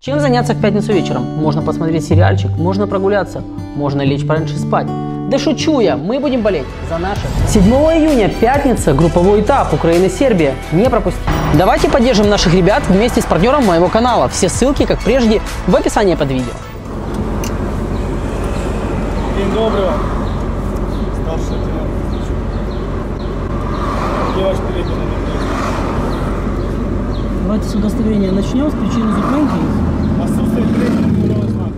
Чем заняться в пятницу вечером? Можно посмотреть сериальчик, можно прогуляться, можно лечь пораньше спать. Да шучу я, мы будем болеть за наших. 7 июня, пятница, групповой этап Украина-Сербия. Не пропустите. Давайте поддержим наших ребят вместе с партнером моего канала. Все ссылки, как прежде, в описании под видео. День доброго. Старший лейтенант. Где ваш? Давайте с удостоверения начнем, с причины зупинки. Отсутствие переднего знака.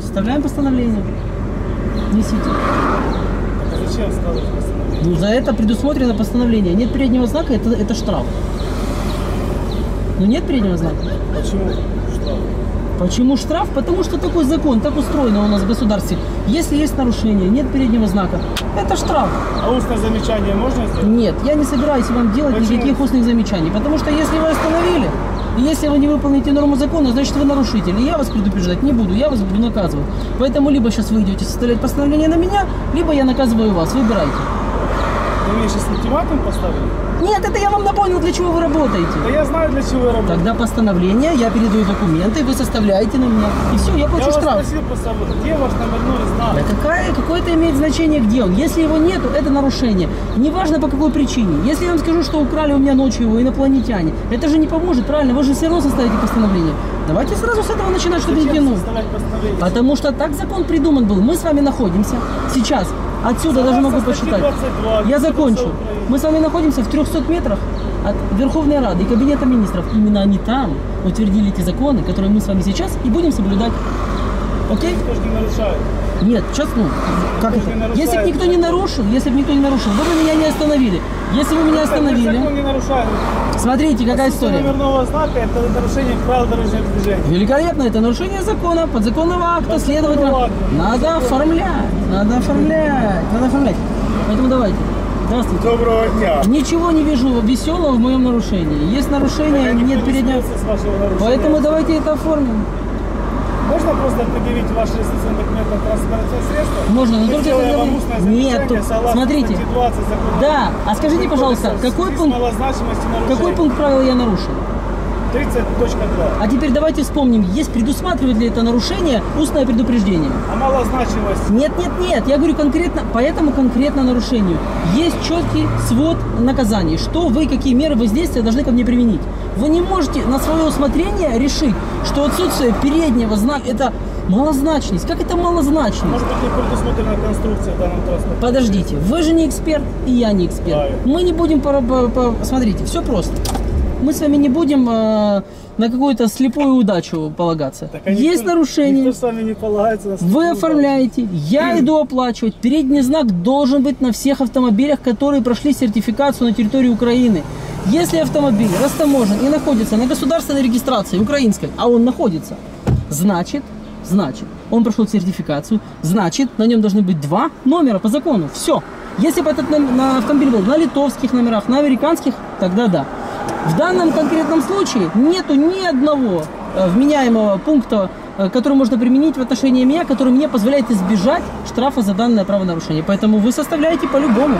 Составляем постановление. Несите. А зачем складывать постановление? Ну, за это предусмотрено постановление. Нет переднего знака, это, это штраф. Ну, нет переднего знака. Почему штраф? Почему штраф? Потому что такой закон, так устроено у нас в государстве. Если есть нарушение, нет переднего знака, это штраф. А устное замечание можно сделать? Нет, я не собираюсь вам делать Почему? никаких устных замечаний, потому что если вы остановили, и если вы не выполните норму закона, значит вы нарушитель. И я вас предупреждать не буду, я вас буду наказывать. Поэтому либо сейчас вы идете составлять постановление на меня, либо я наказываю вас. Выбирайте. Вы мне сейчас ультиматум поставили? Нет, это я вам напомнил, для чего вы работаете. Да я знаю, для чего я работаю. Тогда постановление, я передаю документы, вы составляете на меня. И все, я Я плачу вас штраф. спросил просто, где ваш номерной Да знак? какая, какое это имеет значение, где он? Если его нету, это нарушение. Неважно по какой причине. Если я вам скажу, что украли у меня ночью его инопланетяне, это же не поможет, правильно? Вы же все равно составите постановление. Давайте сразу с этого начинать, чтобы не постановление? Потому что так закон придуман был. Мы с вами находимся сейчас. Отсюда даже могу посчитать. 22 Я закончу. Мы с вами находимся в 300 метрах от Верховной Рады и Кабинета Министров. Именно они там утвердили эти законы, которые мы с вами сейчас и будем соблюдать. Окей? Никто же не нарушает. Нет, сейчас, ну, как Никто это? нарушает Если бы никто не нарушил, если бы никто не нарушил, вы бы меня не остановили. Если вы меня Закон остановили, не нарушает. смотрите, какая история. номерного знака это нарушение правил дорожного движения. Великолепно, это нарушение закона, подзаконного акта, следовательно, надо оформлять, надо оформлять, надо оформлять. Поэтому давайте. Здравствуйте. Доброго дня. Ничего не вижу веселого в моем нарушении. Есть нарушение, нет переднего. Поэтому давайте это оформим. Можно просто предъявить ваши регистрационные документы на транспортное средство? Можно, но только это- вам устное Нет, смотрите. статье 20 закона Да, а скажите, пожалуйста, какой пункт, какой пункт правил я нарушил? 30.2. А теперь давайте вспомним, есть предусматривает ли это нарушение устное предупреждение? А малозначимость? Нет, нет, нет, я говорю конкретно, по этому конкретно нарушению. Есть четкий свод наказаний, что вы, какие меры воздействия должны ко мне применить. Вы не можете на свое усмотрение решить, что отсутствие переднего знака – это малозначность. Как это малозначность? Может быть, не предусмотрена конструкция в данном транспорте? Подождите, вы же не эксперт, и я не эксперт. Правильно. Мы не будем, по- смотрите, все просто. Мы с вами не будем э, на какую-то слепую удачу полагаться. Так а Есть никто- нарушение. Никто с вами не полагается на Вы оформляете, я иду оплачивать. Передний знак должен быть на всех автомобилях, которые прошли сертификацию на территории Украины. Если автомобиль растаможен и находится на государственной регистрации украинской, а он находится, значит, значит, он прошел сертификацию, значит, на нем должны быть два номера по закону. Все. Если бы этот ном- на автомобиль был на литовских номерах, на американских, тогда да. В данном конкретном случае нету ни одного э, вменяемого пункта, э, который можно применить в отношении меня, который мне позволяет избежать штрафа за данное правонарушение. Поэтому вы составляете по-любому.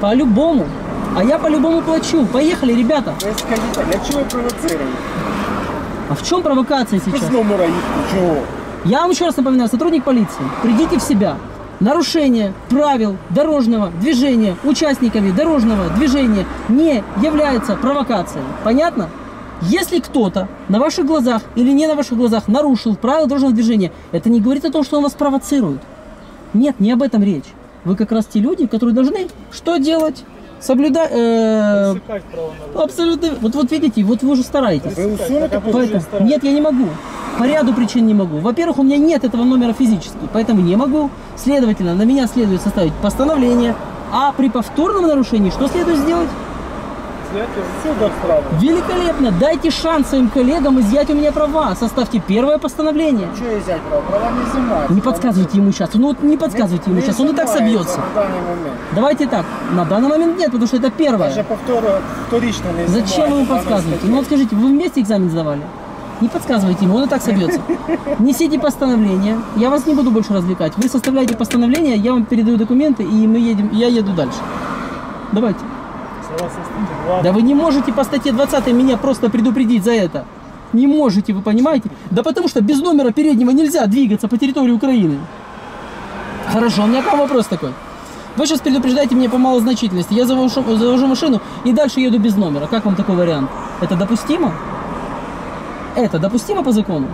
По-любому. А я по-любому плачу. Поехали, ребята. Ви скажіть, а для чого ви провоцируєте? А в чем провокация сейчас? Без номера їх чого? Я вам еще раз напоминаю, сотрудник полиции, придите в себя. Нарушение правил дорожного движения участниками дорожного движения не является провокацией. Понятно? Если кто-то на ваших глазах или не на ваших глазах нарушил правила дорожного движения, это не говорит о том, что он вас провоцирует. Нет, не об этом речь. Вы как раз те люди, которые должны что делать? Соблюдать... э, абсолютно... Вот, вот видите, вот вы уже стараетесь. А по Поэтому- стараюсь. нет, я не могу. По ряду причин не могу. Во-первых, у меня нет этого номера физически, поэтому не могу. Следовательно, на меня следует составить постановление. А при повторном нарушении что следует сделать? Следовательно, Сюди справа. Великолепно! Дайте шанс своим коллегам изъять у меня права. Составьте первое постановление. Чого я взяти права? Права не знімають. Не подсказывайте ему сейчас. Ну вот не подсказывайте ему сейчас. Он и так собьется. На даний момент. Давайте так. На данный момент нет, потому что это Вже первое. повторно, вторично не Зачем вы ему знімають даної подсказываете? статті. Ну вот скажите, вы вместе экзамен сдавали? Не подсказывайте ему, он и так собьется. Несите постановление. Я вас не буду больше развлекать. Вы составляете постановление, я вам передаю документы, и мы едем, я еду дальше. Давайте. Согласно статье 20. Да вы не можете по статье 20 меня просто предупредить за это. Не можете, вы понимаете? Да потому что без номера переднего нельзя двигаться по территории Украины. Хорошо, у меня к вам вопрос такой. Вы сейчас предупреждаете меня по малозначительности. Я завожу, завожу машину и дальше еду без номера. Как вам такой вариант? Это допустимо? Это допустимо по закону?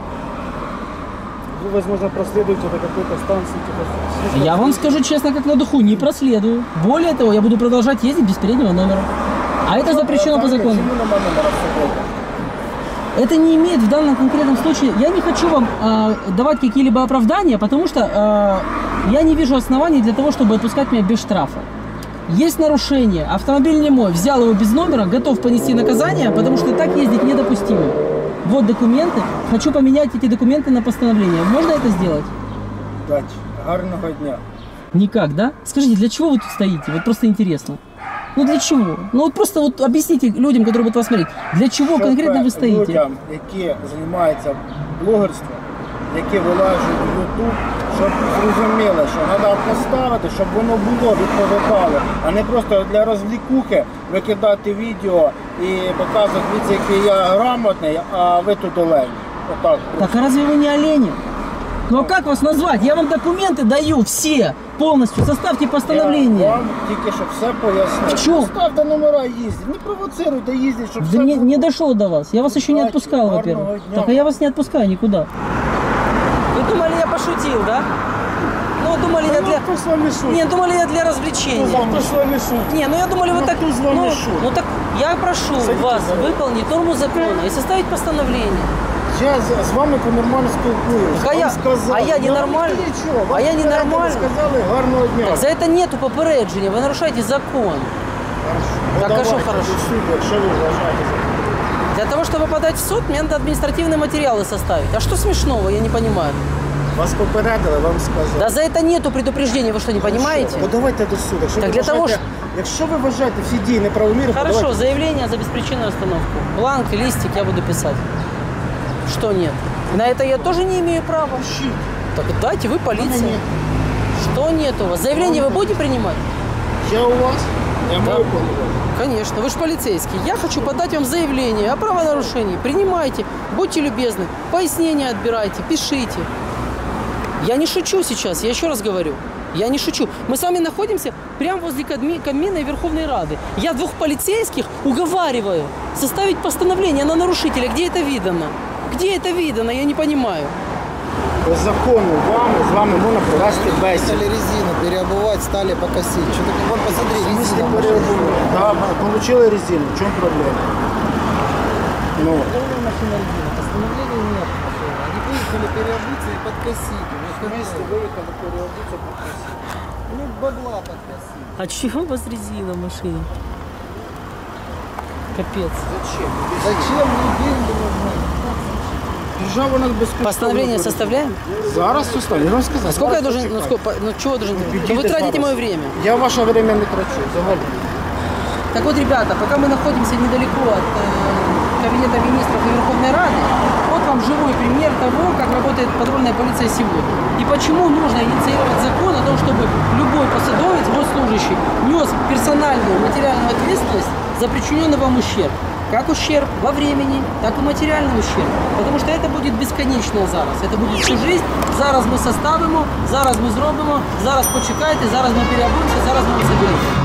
Вы, возможно, проследуете до какой-то станции. Типа, Я вам скажу честно, как на духу, не проследую. Более того, я буду продолжать ездить без переднего номера. А это запрещено по закону. Это не имеет в данном конкретном случае. Я не хочу вам э, давать какие-либо оправдания, потому что э, я не вижу оснований для того, чтобы отпускать меня без штрафа. Есть нарушение, автомобиль не мой, взял его без номера, готов понести наказание, потому что так ездить недопустимо Вот документы, хочу поменять эти документы на постановление. Можно это сделать? Дать. Гарного дня. Никак, да? Скажите, для чего вы тут стоите? Вот просто интересно. Ну для чего? Ну вот просто вот объясните людям, которые будут вас смотреть, для чего Щоб конкретно вы стоите? Людям, які займаються блогерством, які вилажують в YouTube, щоб зрозуміли, що треба поставити, щоб воно було, відповідало, а не просто для розвлікухи викидати відео і показувати, дивіться, який я грамотний, а ви тут олень. Отак. Так а разве вы не олени? Ну а как вас назвать? Я вам документы даю все, полностью. Составьте Я постановление. вам тільки що все пояснив. В чому? Ставте номера їздять, не провоцируйте їздять, щоб Да все не, було. не дошло до вас. Я вас еще не Удачи, отпускал, гарного во-первых. дня. Так а я вас не отпускаю никуда. Вы думали, я пошутил, да? Ну, думали, я Ну, для... хто з вами шутить? Не, думали, я для Хто развлечения. з вами шутить? Не, ну я думали, вы Ну, так... кто с вами ну, шутит? ну так я прошу Садитесь вас за руль. выполнить норму закона и составить постановление. Я з, з вами по-нормально спілкуюся. Так а Вам я- сказали. а я Ну, ненормально? ви Нічого. А Вам я ненормально? Сказали гарного дня. Так, за это нету попереджения, вы нарушаете закон. Ну, так, а що давайте хорошо? до суду, якщо ви вважаєте за Для того, чтобы подать в суд, мне надо административные материалы составить. А что смешного, я не понимаю. Вас попередили, вам сказали. Да за это нету предупреждения, вы что, не понимаете? Ну давайте до суду. Якщо Так ви для того вважаєте, якщо ви вважаєте всі дії неправомірні, то Хорошо, давайте. заявление за беспричинную остановку. Бланк, листик я буду писать. Что нет? На это я тоже не имею права. Пишіть. Так дайте, вы полиция. Мене ні. Что нет у вас? Заявление вы будете принимать? Я у вас, я Да. маю повноваження. Конечно, вы же полицейский. Я хочу подать вам заявление о правонарушении. Принимайте, будьте любезны, пояснения отбирайте, пишите. Я не шучу сейчас, я еще раз говорю. Я не шучу. Мы с вами находимся прямо возле Кадми- Кабмина и Верховной Рады. Я двух полицейских уговариваю составить постановление на нарушителя. Где это видано? Где это видано? Я не понимаю. По закону вам, з вами можна провести бесіду. Стали резину переобувать, стали покосить. Что такое? Вон, посмотри, резина. Да, получили резину, в чому проблема? Ну, машина резина, постановления нет. Они выехали переобуться и подкосить. Вот вместе виїхали переобутися Ну, бабла подкосить. А чего у вас резина в машине? Капец. Зачем? Зачем мне деньги нужны? Держава нас безкоштовно. Постановление бере. составляем? Зараз составлю. Я вам сказав. А сколько я зараз должен, ну, почекайте. сколько, ну чего я должен? Ну, Підійдете вы тратите зараз. мое время. Я ваше время не трачу, взагалі. Так вот, ребята, пока мы находимся недалеко от э, Кабинета министров и Верховной Рады, вот вам живой пример того, как работает патрульная полиция сегодня. И почему нужно инициировать закон о том, чтобы любой посадовец, госслужащий, нес персональную материальную ответственность за причиненный вам ущерб. Как ущерб во времени, так и материальный ущерб. Потому что это будет бесконечно зараз. Это будет всю жизнь. Зараз ми составимо, зараз ми зробимо, зараз почекайте, зараз ми переобуємося, зараз ми все беремо.